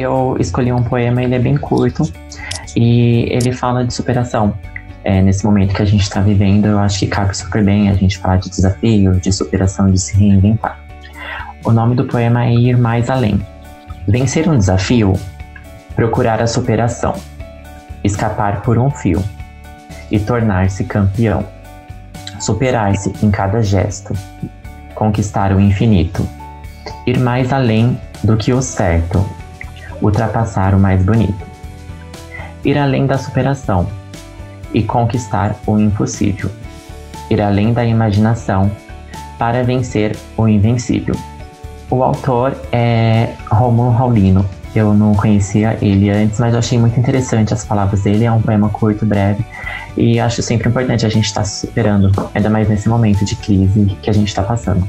eu escolhi um poema, ele é bem curto e ele fala de superação. É, nesse momento que a gente está vivendo, eu acho que cabe super bem a gente falar de desafio, de superação, de se reinventar. O nome do poema é Ir Mais Além. Vencer um desafio, procurar a superação, escapar por um fio e tornar-se campeão. Superar-se em cada gesto, conquistar o infinito, ir mais além do que o certo, ultrapassar o mais bonito, ir além da superação e conquistar o impossível, ir além da imaginação para vencer o invencível. O autor é Romulo Raulino. Eu não conhecia ele antes, mas eu achei muito interessante as palavras dele. É um poema curto, breve, e acho sempre importante a gente estar tá se superando, ainda mais nesse momento de crise que a gente está passando.